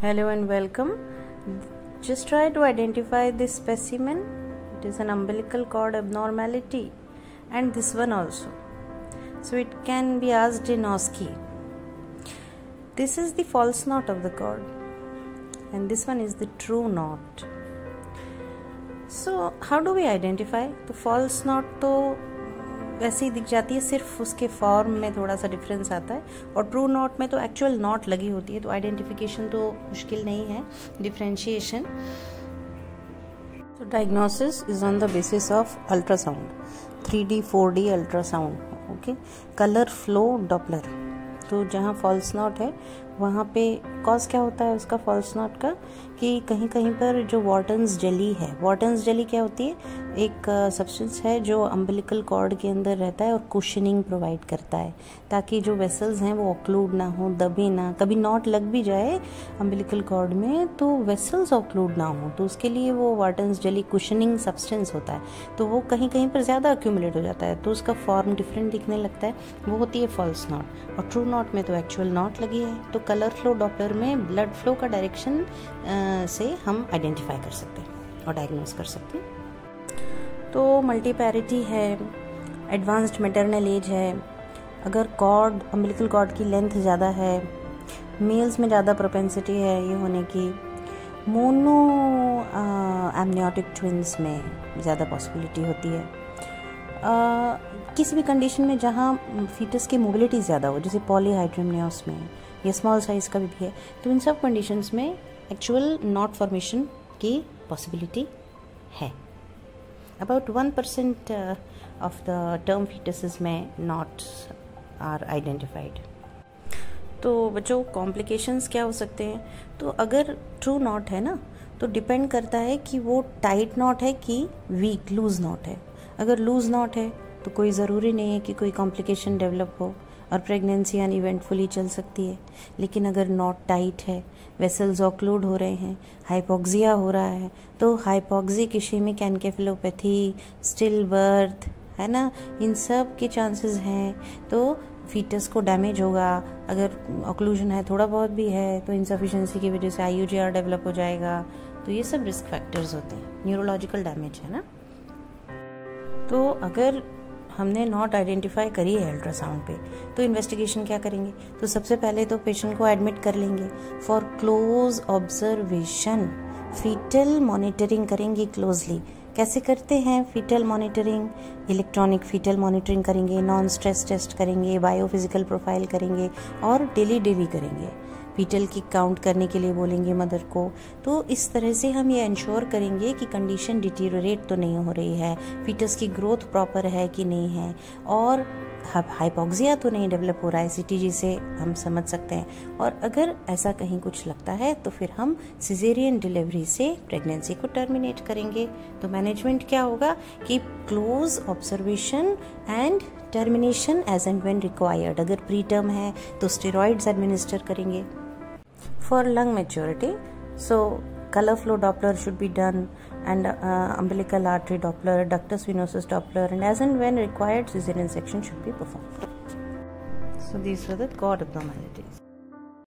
Hello and welcome. Just try to identify this specimen. It is an umbilical cord abnormality and this one also. So it can be asked in OSCE. This is the false knot of the cord and this one is the true knot. So how do we identify? The false knot तो वैसे ही दिख जाती है, सिर्फ़ उसके form में थोड़ा सा डिफरेंस आता है। और ट्रू नॉट में तो एक्चुअल नॉट लगी होती है तो आइडेंटिफिकेशन तो मुश्किल नहीं है डिफ्रेंशिएशन तो diagnosis is on the basis of ultrasound three D four D ultrasound okay colour flow Doppler तो जहाँ फॉल्स नॉट है वहाँ पे कॉज क्या होता है उसका फॉल्स नॉट का? कि कहीं कहीं पर जो वाटन्स जली है वाटन्स जली क्या होती है? एक सब्सटेंस है जो अम्बिलिकल कॉर्ड के अंदर रहता है और कुशनिंग प्रोवाइड करता है, ताकि जो वेसल्स हैं वो ऑक्लूड ना हो, दबे ना। कभी नॉट लग भी जाए अम्बिलिकल कॉर्ड में तो वेसल्स ऑक्लूड ना हो तो उसके लिए वो वाटन्स जली कुशनिंग सब्सटेंस होता है। तो वो कहीं कहीं पर ज़्यादा अक्यूमुलेट हो जाता है तो उसका फॉर्म डिफरेंट दिखने लगता है। वो होती है फॉल्स नॉट और ट्रू नॉट में तो एक्चुअल नॉट लगी है तो कलर फ्लो डॉपलर में ब्लड फ्लो का डायरेक्शन से हम आइडेंटिफाई कर सकते हैं और डायग्नोज कर सकते हैं। तो मल्टीपैरिटी है एडवांस्ड मेटरनल एज है अगर कॉर्ड अम्बिलिकल कॉर्ड की लेंथ ज़्यादा है मेल्स में ज़्यादा प्रोपेंसिटी है ये होने की मोनो एमनियोटिक ट्विंस में ज़्यादा पॉसिबिलिटी होती है। आ, किसी भी कंडीशन में जहाँ फीटस की मोबिलिटी ज़्यादा हो जैसे पॉलीहाइड्रमनियोस में या स्मॉल साइज़ का भी है। तो इन सब कंडीशंस में एक्चुअल नॉट फॉर्मेशन की पॉसिबिलिटी है। About 1% uh, of the term fetuses में knots आर आइडेंटिफाइड तो बच्चों कॉम्प्लिकेशंस क्या हो सकते हैं? तो अगर ट्रू नॉट है ना तो डिपेंड करता है कि वो टाइट नॉट है कि वीक लूज नॉट है। अगर लूज नॉट है तो कोई ज़रूरी नहीं है कि कोई कॉम्प्लिकेशन डेवलप हो। और प्रेगनेंसी अनइवेंटफुली चल सकती है। लेकिन अगर नॉट टाइट है वेसल्स ऑक्लूड हो रहे हैं हाइपोक्सिया हो रहा है तो hypoxic ischemic encephalopathy stillbirth है ना, इन सब के चांसेस हैं तो फीटस को डैमेज होगा। अगर ऑक्लूजन है, थोड़ा बहुत भी है तो इंसफिशेंसी की वजह से आई डेवलप हो जाएगा। तो ये सब रिस्क फैक्टर्स होते हैं। न्यूरोलॉजिकल डैमेज है ना? तो अगर हमने नॉट आइडेंटिफाई करी है अल्ट्रासाउंड पे। तो इन्वेस्टिगेशन क्या करेंगे? तो सबसे पहले तो पेशेंट को एडमिट कर लेंगे। For close observation fetal monitoring करेंगे क्लोजली कैसे करते हैं fetal monitoring electronic fetal monitoring करेंगे नॉन स्ट्रेस टेस्ट करेंगे बायोफिजिकल प्रोफ़ाइल करेंगे और डेली डेली करेंगे। फीटल की काउंट करने के लिए बोलेंगे मदर को। तो इस तरह से हम ये इंश्योर करेंगे कि कंडीशन डिटीरोरेट तो नहीं हो रही है। फीटस की ग्रोथ प्रॉपर है कि नहीं है? और हाइपोक्सिया तो नहीं डेवलप हो रहा है सीटीजी से, हम समझ सकते हैं। और अगर ऐसा कहीं कुछ लगता है तो फिर हम सिजेरियन डिलीवरी से प्रेगनेंसी को टर्मिनेट करेंगे। तो मैनेजमेंट क्या होगा? कि close observation and termination as and when required अगर प्री टर्म है तो स्टेरॉइड्स एडमिनिस्टर करेंगे। For lung maturity, so color flow Doppler should be done and uh, umbilical artery Doppler, ductus venosus Doppler and as and when required cesarean section should be performed. So these were the cord abnormalities.